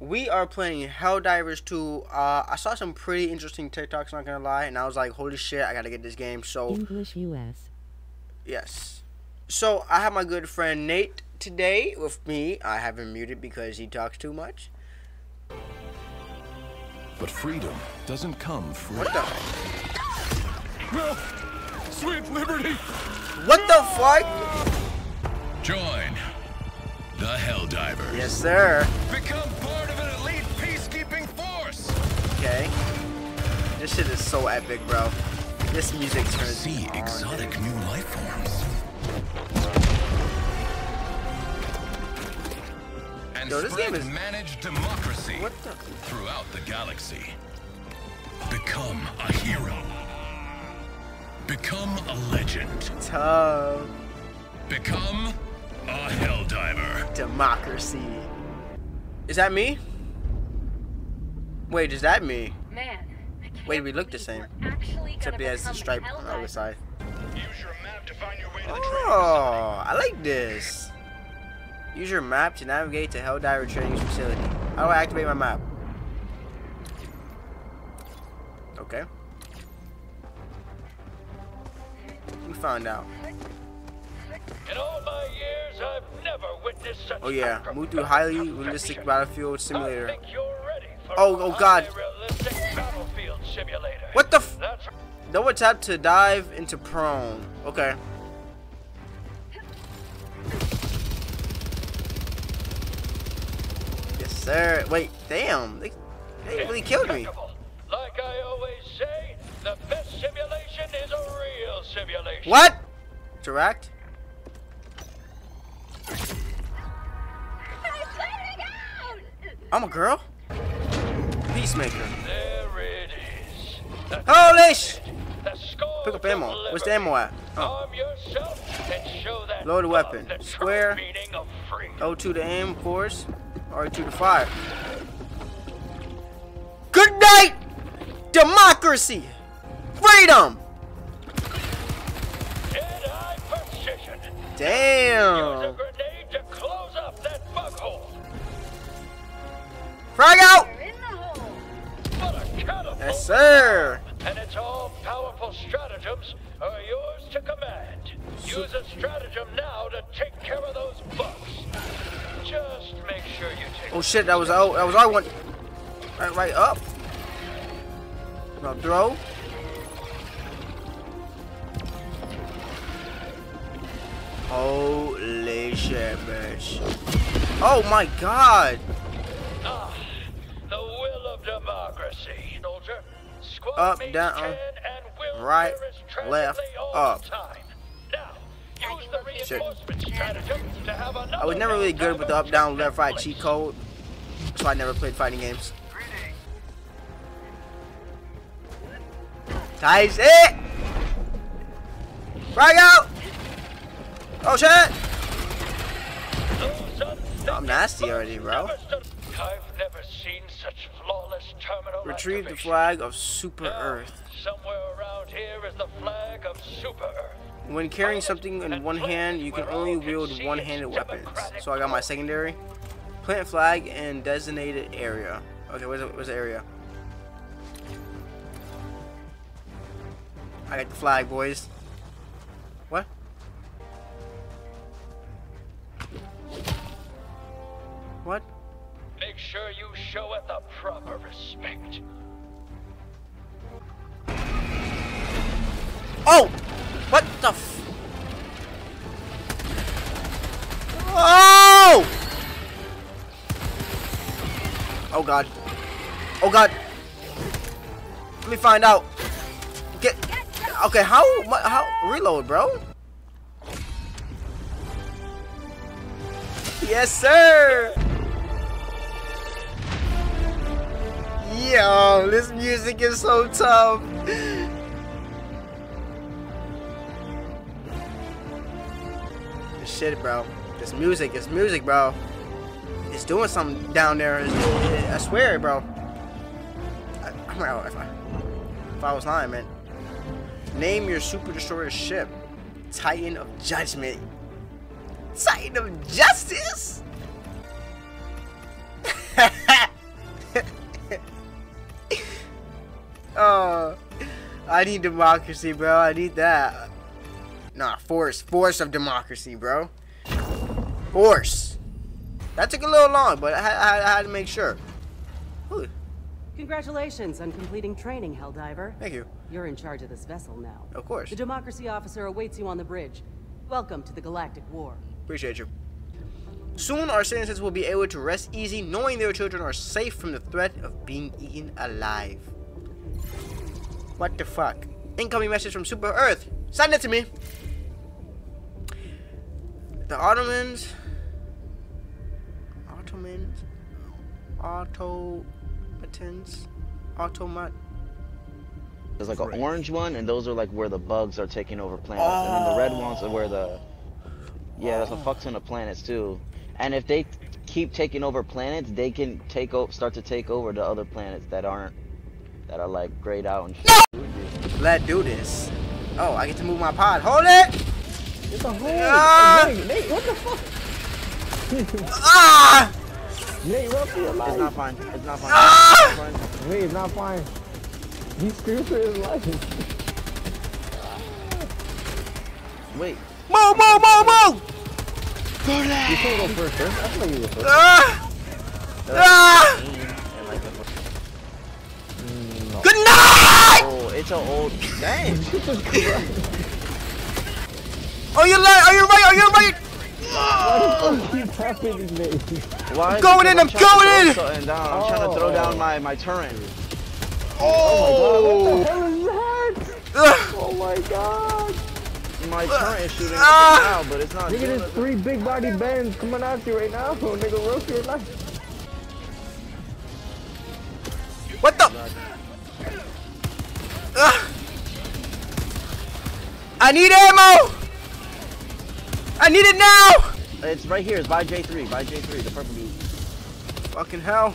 we are playing Helldivers 2. Uh, I saw some pretty interesting TikToks, not gonna lie, and I was like, holy shit, I gotta get this game. So, English US. yes. So, I have my good friend Nate today with me. I have him muted because he talks too much. But freedom doesn't come free. What the? No! Sweet liberty! What the fuck? Join the Helldivers. Yes, sir. Become part Okay. This shit is so epic, bro. This music turns See on, exotic dude. new life forms. And Yo, this game is- managed democracy What the? throughout the galaxy. Become a hero. Become a legend. Tough. Become a hell diver. Democracy. Is that me? Wait, is that me? Man, I can't Wait, we look the same. actually Except he has the stripe on the other side. Use your map to find your way to Oh, I like this. Use your map to navigate to Helldiver Training Facility. How do I activate my map? Okay. We found out. In all my years, I've never witnessed such Oh yeah, move through highly realistic battlefield I simulator. Oh, oh, God. highly realistic battlefield simulator. What the f- That's Double tap to dive into prone. Okay. Yes, sir. Wait, damn. They, they really killed me. Like I always say, the best simulation is a real simulation. What? Direct? I'm a girl? Peacemaker. There it is. The Holy sh! the Pick up ammo. Where's the ammo at? Oh. Arm yourself and show that Load a love weapon. the Square. meaning of freedom. O2 to aim, of course. R2 to fire. Good night! Democracy! Freedom! Dead-eye. Use a Damn! grenade to close up that bug hole. Frag out! Sir! And its all powerful stratagems are yours to command. Use a stratagem now to take care of those bugs. Just make sure you take Oh shit, that was oh that was our one. Right, right up. Now throw. Holy shit, bitch. Oh my god. Up, down, right, left, up. Shit. I was never really good with the up, down, left, right cheat code. So I never played fighting games. Ties it! Frag out! Oh shit! I'm nasty already, bro. Never stood- I've never seen such flawless terminal Retrieve the flag of Super Now, Earth. Somewhere around here is the flag of Super Earth. When carrying something in one hand, you can only wield one-handed weapons. So I got my secondary. Plant flag in designated area. Okay, where's the, where's the area? I got the flag, boys. What? What? Sure you show it the proper respect. Oh! What the Oh! Oh god. Oh god. Let me find out. Get. Okay, how? How? Reload, bro. Yes, sir. Yo, this music is so tough. This shit, bro. This music, this music, bro. It's doing something down there. It's- I swear, bro. I, I'm out if I, if I was lying, man. Name your super destroyer ship. Titan of Judgment. Titan of Justice? Oh, I need democracy, bro. I need that. Nah, force, force of democracy, bro. Force. That took a little long, but I, had- I, I had to make sure. Ooh, Congratulations on completing training, Helldiver. thank you. You're in charge of this vessel now. Of course. The Democracy Officer awaits you on the bridge. Welcome to the Galactic War. Appreciate you. Soon, our citizens will be able to rest easy knowing their children are safe from the threat of being eaten alive. What the fuck? Incoming message from Super Earth. Send it to me. The Ottomans. Ottomans. Automatans. Automat. There's like an orange one, and those are like where the bugs are taking over planets, and then the red ones are where the yeah, there's a fuck ton of planets too. And if they keep taking over planets, they can take o- start to take over the other planets that aren't that are like grayed out and shit. Let's do this. Oh, I get to move my pod. Hold it! It's a hole. Ah! Nate, Nate, what the fuck? Ah! Nate, run for your It's life. not fine. It's not fine. Ah! It's not fine. Nate, it's not fine. He screamed for his life. Wait, Move, move, move, move! You can't go first, first. I feel like you go first. Ah! Ah! Good night! oh, it's an old dang. Oh, you right, are you right, are you right? Keep happening, Nate. Why? Going in, I'm to going in. Down. I'm trying to throw down my my turret. Oh! What the hell is that? Oh my god. My turret is shooting Ah! now, but it's not. Nigga, there's it. three big body bands coming at you right now. Nigga, for your life. What the? Ugh. I need ammo! I need it now! It's right here. It's by J3. By J3. The purple dude. Fucking hell.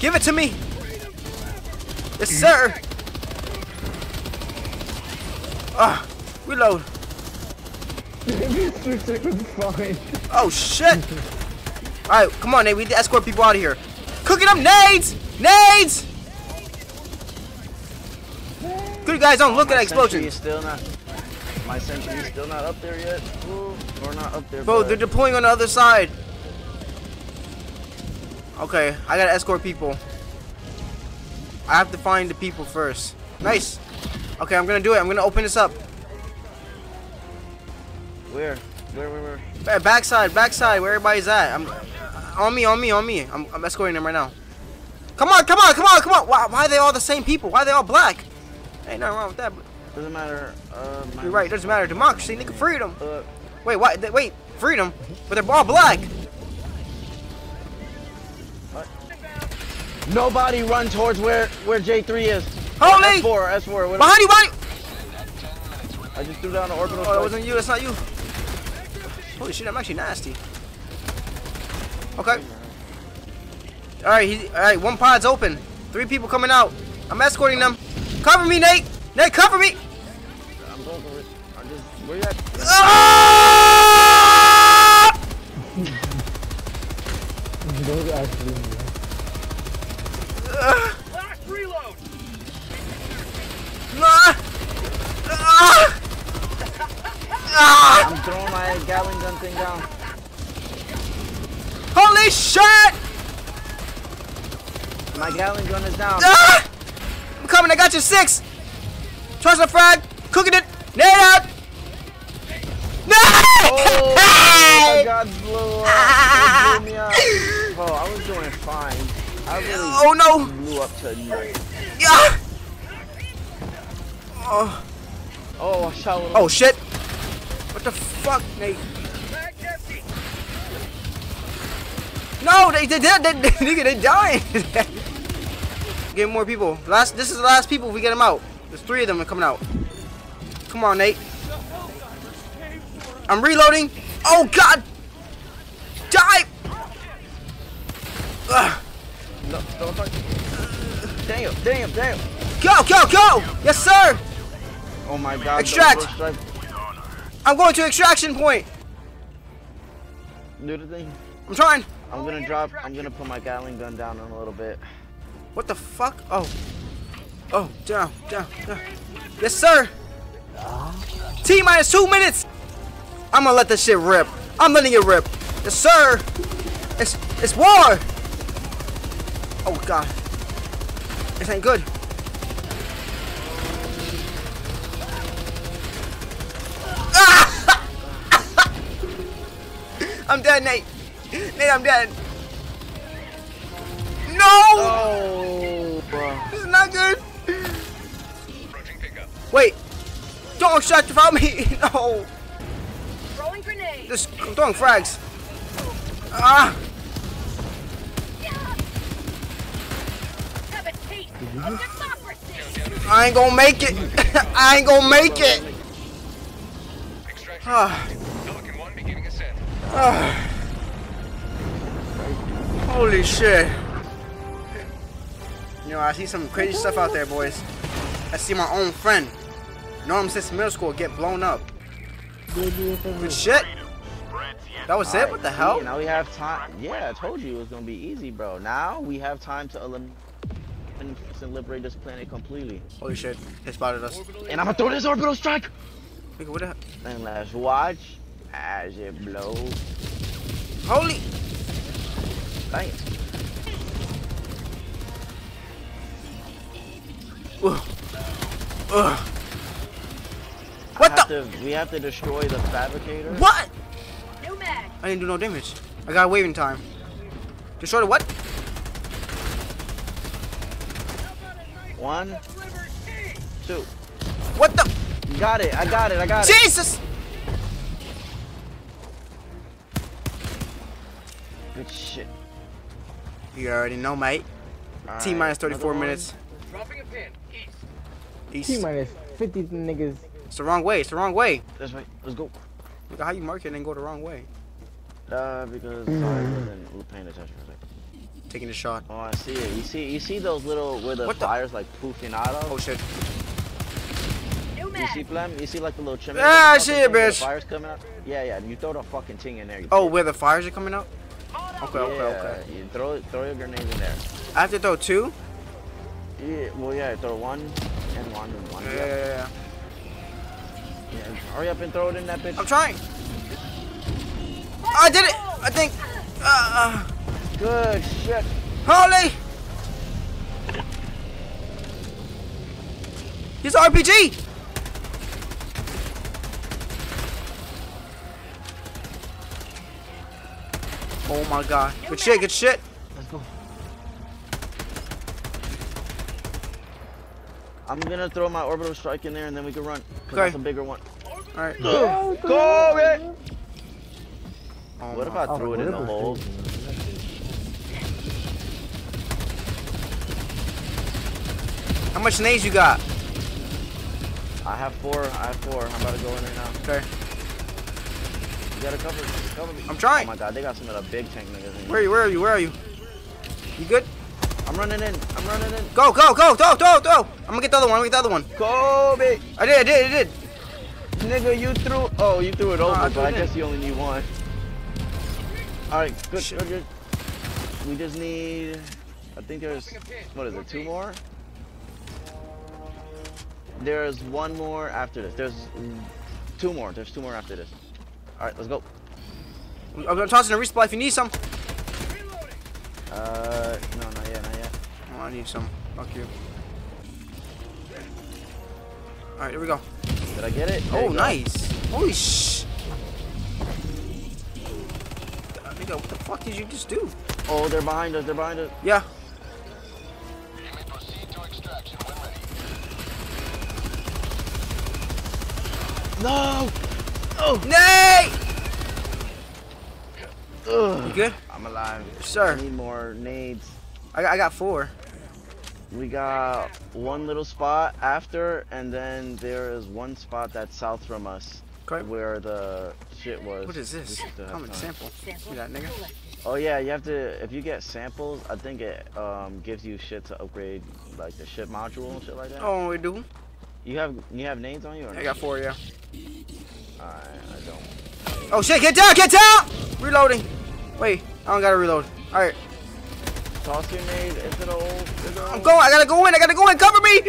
Give it to me! Yes, sir! Ah, reload. This six was fine. Oh shit! Alright, come on, Nate. We need to escort people out of here. Cooking up nades! Nades! Good guys, don't look at My explosions. sentry is still not. My sentry is still not up there yet. Ooh, Or not up there. Bro, but they're deploying on the other side. Okay, I gotta escort people. I have to find the people first. Nice. Okay, I'm gonna do it. I'm gonna open this up. Where? Where? Where? Where? Backside, backside, where everybody's at. I'm on me, on me, on me. I'm, I'm escorting them right now. Come on, come on, come on, come on. Why, why are they all the same people? Why are they all black? Ain't nothing wrong with that. But Doesn't matter. Uh, you're right. Doesn't matter. Democracy, nigga, freedom. Uh, Wait, what? th- Wait, freedom. But they're all black. nobody run towards where where J3 is. Holy! S4, S4. What, Behind you, behind you. I just threw down an orbital. Oh, strike. that wasn't you. That's not you. Holy shit, I'm actually nasty. Okay. All right, he, all right. One pod's open. Three people coming out. I'm escorting them. Cover me, Nate. Nate, cover me. I'm going for it. I'm just. Where you at? Ah! Those actually. Last reload! Ah! Ah! Ah! I'm throwing my Gatling gun thing down. Holy shit! My Gatling gun is down. Ah! I'm coming. I got you six. Trust the frag. Cooking it. Nate out. No! Oh my god, blew up. Ah! It blew up. Bro, I was doing fine. I really Oh no! blew up to nothing. Yeah! Oh, Oh, I shot with oh shit! What the fuck, Nate? No, they they did. They, they, nigga, they dying. Get more people. Last. This is the last people. If we get them out. There's three of them coming out. Come on, Nate. I'm reloading. Oh God! Die! Ugh. No, don't touch. Damn, damn, damn. Go, go, go! Yes, sir. Oh my god. Extract. I'm going to extraction point. Do the thing. I'm trying. I'm gonna drop. I'm gonna put my Gatling gun down in a little bit. What the fuck? Oh. Oh, down, down, down. Yes, sir. T minus two minutes. I'm gonna let this shit rip. I'm letting it rip. Yes, sir. It's it's war. Oh God. This ain't good. I'm dead, Nate. Nate, I'm dead. No! Oh, bro. This is not good. Wait. Don't shut from me. No. Throwing grenade. Just I'm throwing frags. Ah. Have a taste of democracy. I ain't gonna make it. I ain't gonna make it. Ah. Pelican 1 beginning ascent. Ah. Holy shit. You know, I see some crazy stuff out there, boys. I see my own friend, Norm since middle school, get blown up. Good shit. That was it? What the hell? Now we have time. Yeah, I told you it was gonna be easy, bro. Now we have time to eliminate and liberate this planet completely. Holy shit. They spotted us. And I'm gonna throw this orbital strike. Nigga, what the And let's watch as it blows. Holy. Bang. Ugh. Ugh. What have the? To, we have to destroy the fabricator. What? New mag. I didn't do no damage. I got a waving time. Destroy the what? One, two. What the? Got it. I got it. I got it. Jesus! Good shit. You already know, mate. T Alright, minus 34 another one. minutes. Dropping a pin. East. East. T minus 50 niggas. It's the wrong way. It's the wrong way. That's right. Let's go. Look at how you mark it and go the wrong way. Uh, because I wasn't paying attention for a second. Taking the shot. Oh, I see it. You see, you see those little where the What the- fires like poofing out of. Oh shit. You see, Flem? You see like the little chimney? Ah, fucking shit, thing bitch. Fires coming out. Yeah, yeah. You throw the fucking thing in there. Oh, where the fires are coming out? Okay, yeah, okay, okay. You throw it, throw your grenade in there. I have to throw two? Yeah, well, yeah. Throw one and one and one. Yeah, Yeah. yeah, yeah. yeah. Hurry up and throw it in that bitch. I'm trying. I did it! I think. Uh, Good shit. uh, holy! He's RPG! Oh my god. Good shit, good shit. Let's go. I'm gonna throw my orbital strike in there and then we can run. 'cause Okay. That's a bigger one. Alright. Go, man! Oh What if my- I threw it in the hole? How much nades you got? I have four. I have four. I'm about to go in there now. Okay. You gotta cover, cover me. I'm trying. Oh my god, they got some of the big tank niggas in Where are you? Where are you? Where are you? You good? I'm running in. I'm running in. Go, go, go, throw, throw, throw! I'm gonna get the other one. I'm gonna get the other one. Kobe! I did, I did, I did. Nigga, you threw. Oh, you threw it over, but I it in. guess you only need one. Alright, good, Shit. good, good. We just need. I think there's. What is it? Two more? There's one more after this. There's two more. There's two more after this. Alright, let's go. I'm, I'm tossing a resupply if you need some. Uh, no, not yet, not yet. Oh, I need some. Fuck you. Alright, here we go. Did I get it? There Oh, nice. Holy sh. Nigga, what the fuck did you just do? Oh, they're behind us. They're behind us. Yeah. You may proceed to extraction when ready. No! Oh! Nay! Ugh. You good? Alive. Sir. I need more nades. I got, I got four. We got one little spot after, and then there is one spot that's south from us, Okay. where the shit was. What is this? should still have Common sample. See that nigga? Oh yeah, you have to. If you get samples, I think it um, gives you shit to upgrade, like the ship module and shit like that. Oh, we do. You have you have nades on you or I not? got four, yeah. Alright, I don't. Oh shit, get down, get down! Reloading. Wait, I don't gotta reload. Alright. Toss your nade into the hole. I'm going. I gotta go in. I gotta go in. Cover me.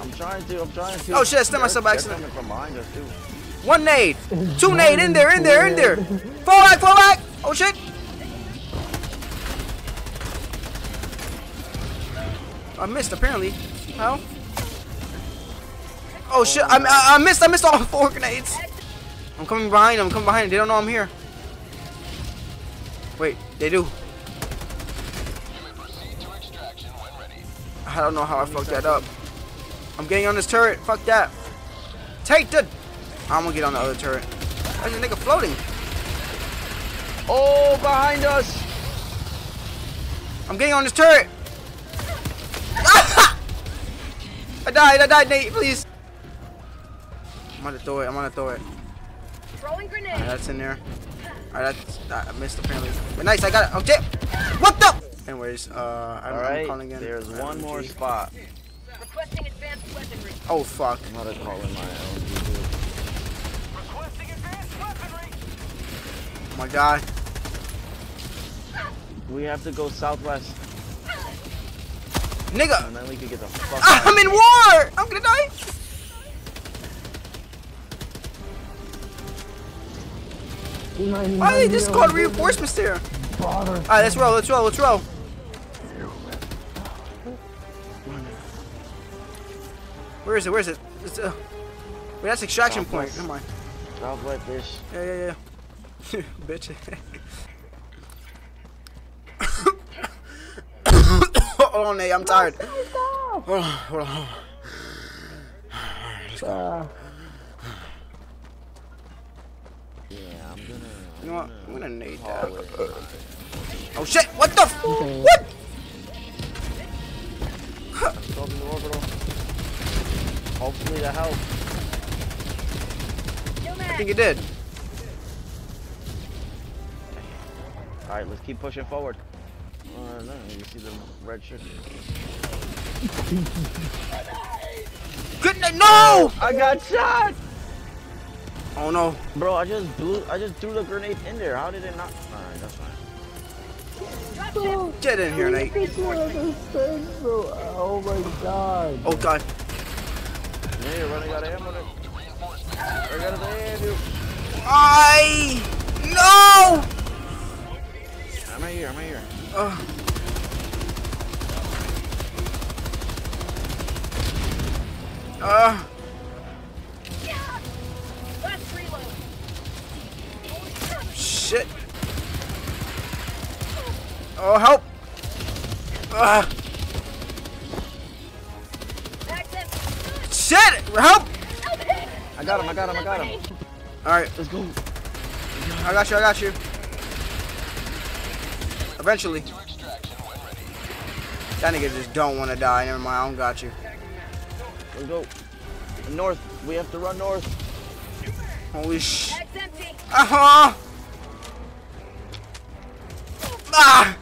I'm trying to. I'm trying to. Oh, shit, I They're- myself by accident. from behind us too. One nade. Two nade. In there. In there. In there. Fall back. Fall back. Oh shit. I missed apparently. How? Oh shit! I, I, I missed. I missed all four grenades. I'm coming behind them. I'm coming behind them. They don't know I'm here. Wait, they do. I don't know how I fucked that up. I'm getting on this turret. Fuck that. Take the. I'm gonna get on the other turret. Why's the nigga floating? Oh, behind us! I'm getting on this turret. I died. I died, Nate. Please. I'm gonna throw it. I'm gonna throw it. Throwing grenade. Alright, that's in there. Alright, I missed apparently. But nice, I got it. Okay. What the? Anyways, uh, I'm, All I'm calling again. There's one more spot. Requesting advanced weaponry. Oh fuck. I'm gonna call in my LMG too. Requesting advanced weaponry. Oh my god. We have to go southwest, Nigga. and then we can get the fuck Ah, out. I'm in war. I'm gonna die. Why they just called reinforcements there? Alright, let's roll. Let's roll. Let's roll. Where is it? Where is it? It's, uh, wait, that's extraction point. Come on. Southwest fish. Yeah, yeah, yeah. Bitch. hold on, Nate. I'm tired. Hold on, hold on, hold on. Yeah, I'm gonna. You know what? I'm gonna nade call that. Oh shit! What the? F what? Go the orbital. Hopefully that helps. No I think it did. All right, let's keep pushing forward. Uh, no, you see the red shit. Good night. No! I got shot, Oh no. bro. I just blew. I just threw the grenade in there. How did it not? All right, that's fine. Get in here, Nate. Oh my god. Oh god. Yeah, you're running out of ammo. there. I got to hand you. I. No! I'm right here. I'm right here. Uh. Uh. Shit. Oh help! Access. Shit! Help! I got him. I got him. I got him. All right, Let's go. I got you. I got you. Eventually. That nigga just don't want to die. Never mind. I don't got you. Let's go. North. We have to run north. Holy sh. Uh huh. Ah.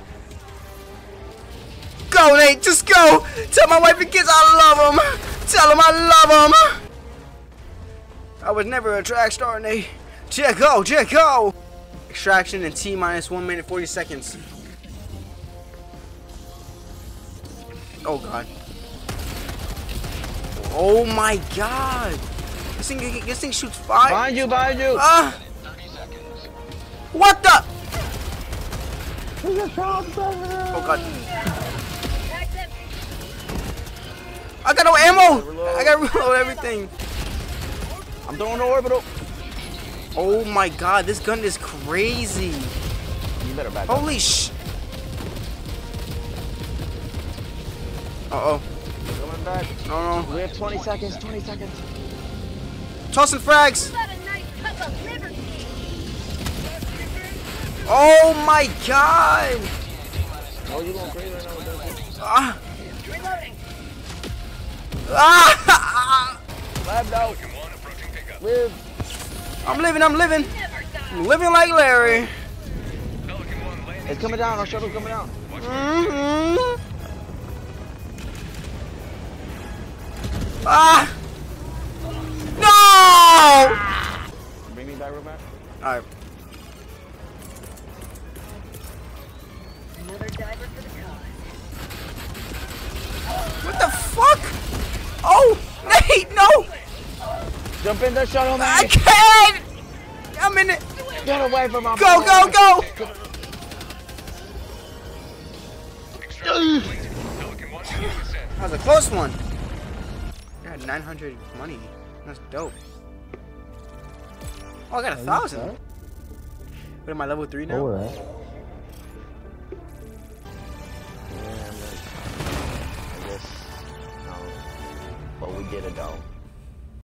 Go, Nate. Just go. Tell my wife and kids I love them. Tell them I love them. I was never a track star, Nate. Yeah, go. Yeah, go. Extraction in T minus 1 minute 40 seconds. Oh, God. Oh, my God. This thing, this thing shoots fire. Behind you. Behind you. Ah! What the? Oh god. I got no ammo! I gotta reload everything. I'm throwing the orbital. Oh my god, this gun is crazy. You better back up. Holy sh. Uh oh. Coming back. No, no. We have 20 seconds. 20 seconds. Tossing frags. Oh my god. Oh, you going crazy right now with that? Ah. Ah. Lab out. Live. I'm living, I'm living. I'm living like Larry. It's coming down. Our shuttle's coming down. hmm Ah! No! Bring me back real back. Alright. What the fuck? Oh, Nate, no! Jump in the shuttle, man. I can't! I'm in it. Get away from my Go, go, go! That was a close one. I got 900 money. That's dope. Oh, I got a thousand. What am I level three now? Did it though.